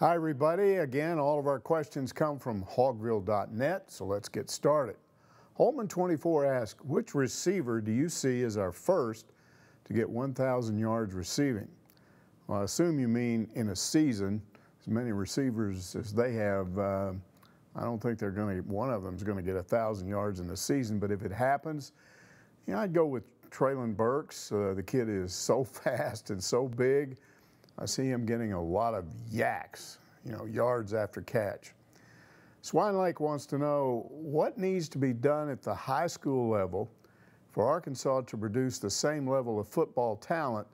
Hi, everybody. Again, all of our questions come from hogville.net, so let's get started. Holman24 asks, which receiver do you see as our first to get 1,000 yards receiving? Well, I assume you mean in a season. As many receivers as they have, uh, I don't think they're going to, one of them is going to get 1,000 yards in a season, but if it happens, you know, I'd go with Treylon Burks. Uh, the kid is so fast and so big. I see him getting a lot of yaks, you know, yards after catch. Swine Lake wants to know what needs to be done at the high school level for Arkansas to produce the same level of football talent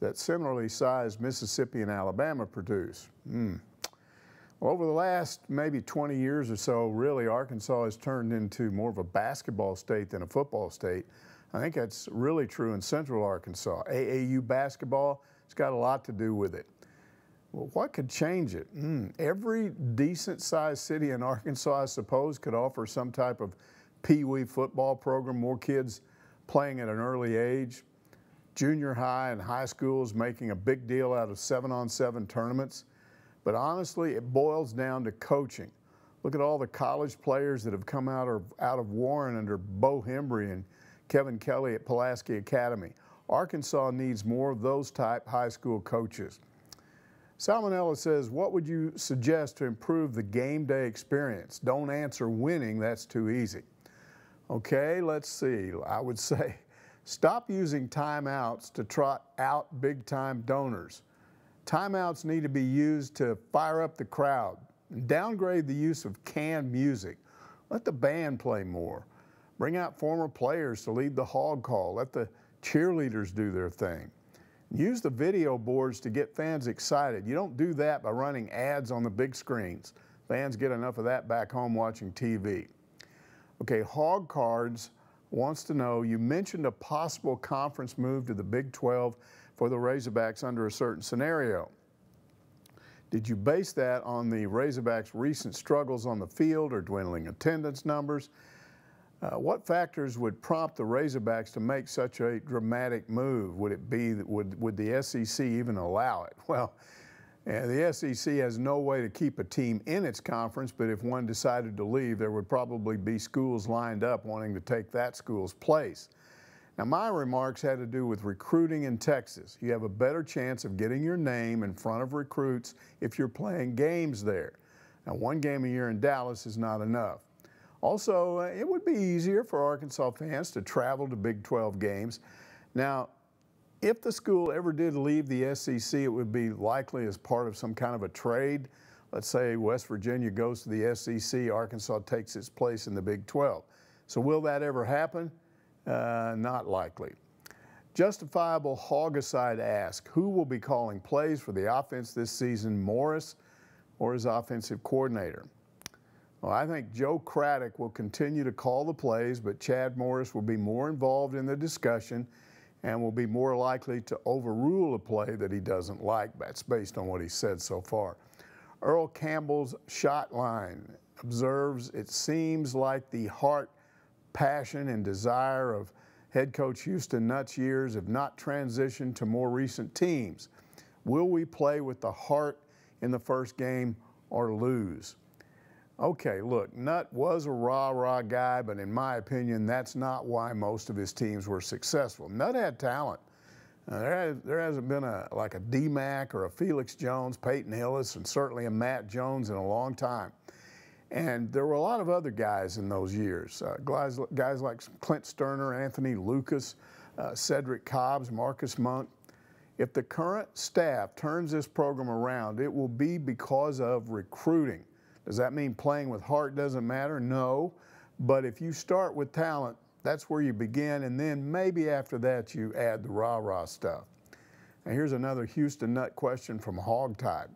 that similarly sized Mississippi and Alabama produce. Mm. Well, over the last maybe 20 years or so, really, Arkansas has turned into more of a basketball state than a football state. I think that's really true in central Arkansas. AAU basketball, it's got a lot to do with it. Well, what could change it? Mm, every decent sized city in Arkansas, I suppose, could offer some type of pee wee football program, more kids playing at an early age. Junior high and high schools making a big deal out of seven on seven tournaments. But honestly, it boils down to coaching. Look at all the college players that have come out of, out of Warren under Bo Hembree and Kevin Kelley at Pulaski Academy. Arkansas needs more of those type high school coaches. Salmonella says, what would you suggest to improve the game day experience? Don't answer winning, that's too easy. Okay, let's see. I would say stop using timeouts to trot out big time donors. Timeouts need to be used to fire up the crowd. Downgrade the use of canned music. Let the band play more. Bring out former players to lead the hog call. Let the cheerleaders do their thing. Use the video boards to get fans excited. You don't do that by running ads on the big screens. Fans get enough of that back home watching TV. Okay, Hog Cards wants to know, you mentioned a possible conference move to the Big 12 for the Razorbacks under a certain scenario. Did you base that on the Razorbacks' recent struggles on the field or dwindling attendance numbers? Uh, what factors would prompt the Razorbacks to make such a dramatic move? Would it be would would the SEC even allow it? Well, the SEC has no way to keep a team in its conference, but if one decided to leave, there would probably be schools lined up wanting to take that school's place. Now, my remarks had to do with recruiting in Texas. You have a better chance of getting your name in front of recruits if you're playing games there. Now, one game a year in Dallas is not enough. Also, uh, it would be easier for Arkansas fans to travel to Big 12 games. Now, if the school ever did leave the SEC, it would be likely as part of some kind of a trade. Let's say West Virginia goes to the SEC, Arkansas takes its place in the Big 12. So will that ever happen? Uh, not likely. Justifiable Hogicide asks, who will be calling plays for the offense this season, Morris or his offensive coordinator? Well, I think Joe Craddock will continue to call the plays, but Chad Morris will be more involved in the discussion and will be more likely to overrule a play that he doesn't like. That's based on what he said so far. Earl Campbell's shot line observes it seems like the heart, passion, and desire of head coach Houston Nutt's years have not transitioned to more recent teams. Will we play with the heart in the first game or lose? Okay, look, Nutt was a rah-rah guy, but in my opinion, that's not why most of his teams were successful. Nutt had talent. Uh, there, has, there hasn't been a like a D-Mac or a Felix Jones, Peyton Hillis, and certainly a Matt Jones in a long time. And there were a lot of other guys in those years, uh, guys, guys like Clint Stoerner, Anthony Lucas, uh, Cedric Cobbs, Marcus Monk. If the current staff turns this program around, it will be because of recruiting. Does that mean playing with heart doesn't matter? No. But if you start with talent, that's where you begin, and then maybe after that you add the rah-rah stuff. And here's another Houston Nutt question from Hogtied.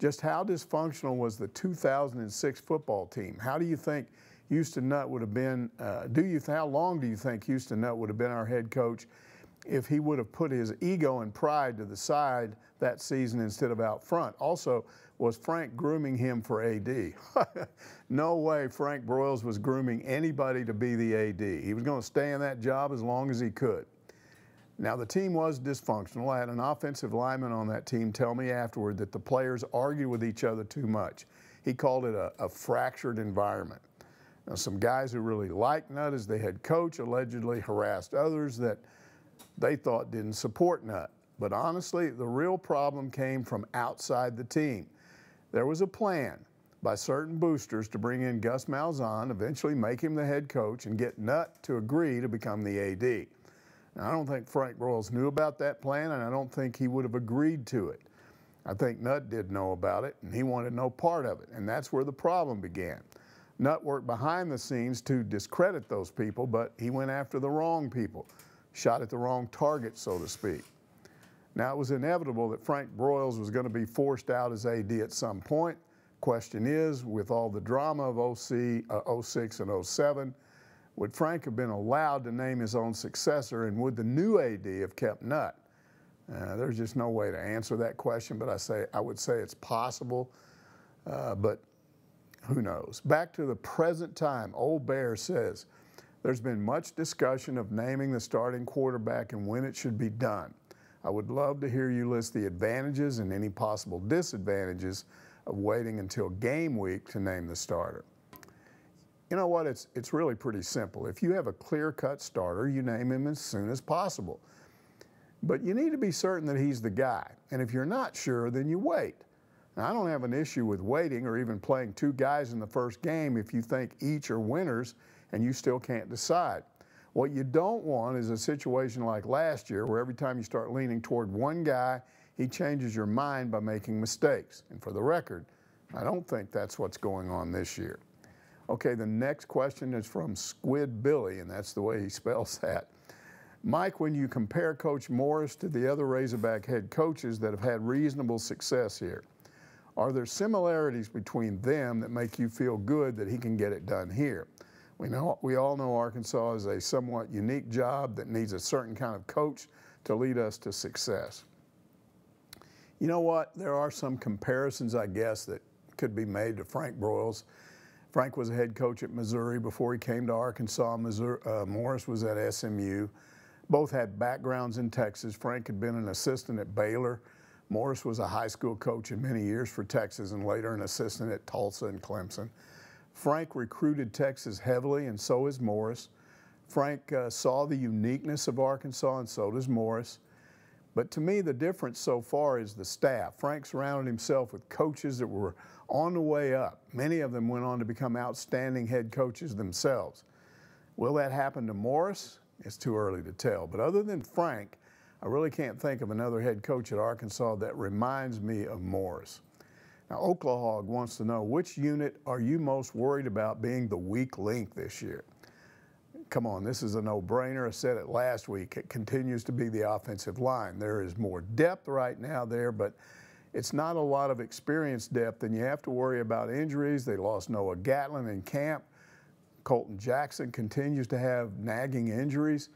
Just how dysfunctional was the 2006 football team? How do you think Houston Nutt would have been, uh, do you, how long do you think Houston Nutt would have been our head coach if he would have put his ego and pride to the side that season instead of out front? Also, was Frank grooming him for AD? no way Frank Broyles was grooming anybody to be the AD. He was going to stay in that job as long as he could. Now, the team was dysfunctional. I had an offensive lineman on that team tell me afterward that the players argued with each other too much. He called it a, a fractured environment. Now, some guys who really liked Nutt as the head coach allegedly harassed others that they thought didn't support Nutt. But honestly, the real problem came from outside the team. There was a plan by certain boosters to bring in Gus Malzahn, eventually make him the head coach, and get Nutt to agree to become the AD. Now, I don't think Frank Broyles knew about that plan, and I don't think he would have agreed to it. I think Nutt did know about it, and he wanted no part of it, and that's where the problem began. Nutt worked behind the scenes to discredit those people, but he went after the wrong people, shot at the wrong target, so to speak. Now, it was inevitable that Frank Broyles was going to be forced out as AD at some point. Question is, with all the drama of uh, 06 and 07, would Frank have been allowed to name his own successor, and would the new AD have kept Nutt? Uh, there's just no way to answer that question, but I say I would say it's possible, uh, but who knows? Back to the present time, Old Bear says there's been much discussion of naming the starting quarterback and when it should be done. I would love to hear you list the advantages and any possible disadvantages of waiting until game week to name the starter. You know what? It's, it's really pretty simple. If you have a clear cut starter, you name him as soon as possible. But you need to be certain that he's the guy. And if you're not sure, then you wait. Now, I don't have an issue with waiting or even playing two guys in the first game if you think each are winners and you still can't decide. What you don't want is a situation like last year where every time you start leaning toward one guy, he changes your mind by making mistakes. And for the record, I don't think that's what's going on this year. Okay, the next question is from Squid Billy, and that's the way he spells that. Mike, when you compare Coach Morris to the other Razorback head coaches that have had reasonable success here, are there similarities between them that make you feel good that he can get it done here? We know we all know Arkansas is a somewhat unique job that needs a certain kind of coach to lead us to success. You know what? There are some comparisons, I guess, that could be made to Frank Broyles. Frank was a head coach at Missouri before he came to Arkansas. Missouri, uh, Morris was at SMU. Both had backgrounds in Texas. Frank had been an assistant at Baylor. Morris was a high school coach in many years for Texas and later an assistant at Tulsa and Clemson. Frank recruited Texas heavily, and so is Morris. Frank uh, saw the uniqueness of Arkansas, and so does Morris. But to me, the difference so far is the staff. Frank surrounded himself with coaches that were on the way up. Many of them went on to become outstanding head coaches themselves. Will that happen to Morris? It's too early to tell. But other than Frank, I really can't think of another head coach at Arkansas that reminds me of Morris. Now, Oklahoma wants to know which unit are you most worried about being the weak link this year? Come on, this is a no brainer. I said it last week. It continues to be the offensive line. There is more depth right now there, but it's not a lot of experience depth, and you have to worry about injuries. They lost Noah Gatlin in camp. Colton Jackson continues to have nagging injuries.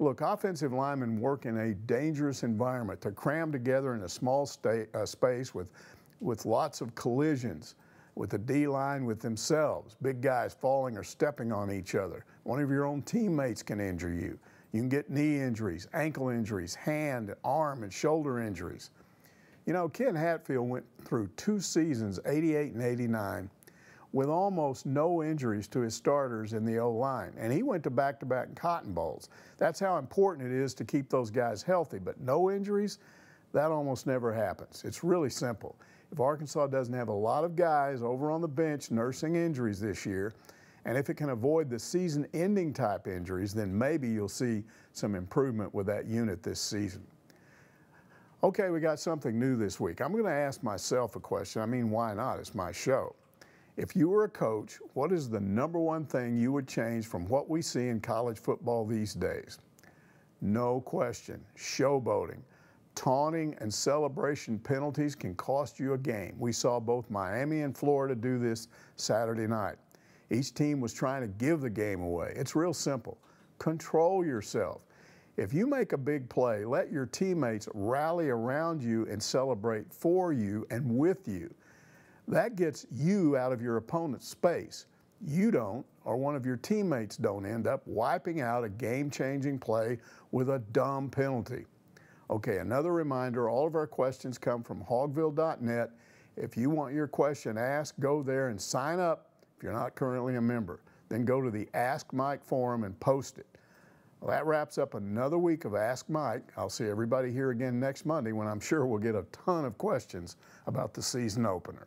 Look, offensive linemen work in a dangerous environment to cram together in a small state, uh, space with, with lots of collisions with the D line with themselves. Big guys falling or stepping on each other. One of your own teammates can injure you. You can get knee injuries, ankle injuries, hand, arm, and shoulder injuries. You know, Ken Hatfield went through two seasons, 88 and 89, with almost no injuries to his starters in the O line. And he went to back to back Cotton Bowls. That's how important it is to keep those guys healthy. But no injuries, that almost never happens. It's really simple. If Arkansas doesn't have a lot of guys over on the bench nursing injuries this year, and if it can avoid the season ending type injuries, then maybe you'll see some improvement with that unit this season. Okay, we got something new this week. I'm going to ask myself a question. I mean, why not? It's my show. If you were a coach, what is the number one thing you would change from what we see in college football these days? No question, showboating. Taunting and celebration penalties can cost you a game. We saw both Miami and Florida do this Saturday night. Each team was trying to give the game away. It's real simple. Control yourself. If you make a big play, let your teammates rally around you and celebrate for you and with you. That gets you out of your opponent's space. you don't or one of your teammates don't end up wiping out a game-changing play with a dumb penalty. Okay, another reminder, all of our questions come from hogville.net. If you want your question asked, go there and sign up if you're not currently a member. Then go to the Ask Mike forum and post it. Well, that wraps up another week of Ask Mike. I'll see everybody here again next Monday when I'm sure we'll get a ton of questions about the season opener.